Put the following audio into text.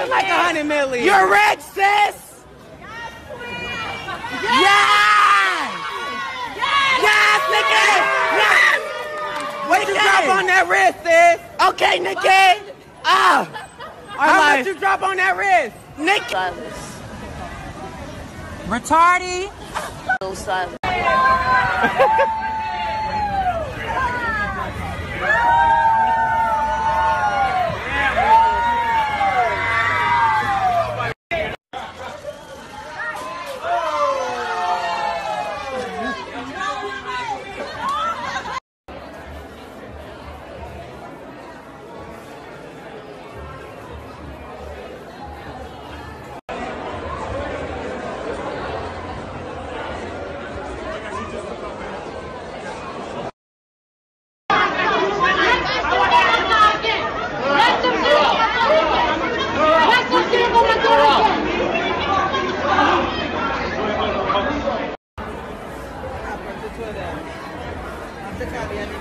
looking like a hundred million. You're rich, sis. Yes. Yes, Nicki. Yes. what you drop on that wrist, sis? Okay, Nicki. Ah, How life. much you drop on that wrist? Nicki. Silas. Retardy. No silence. Apa tu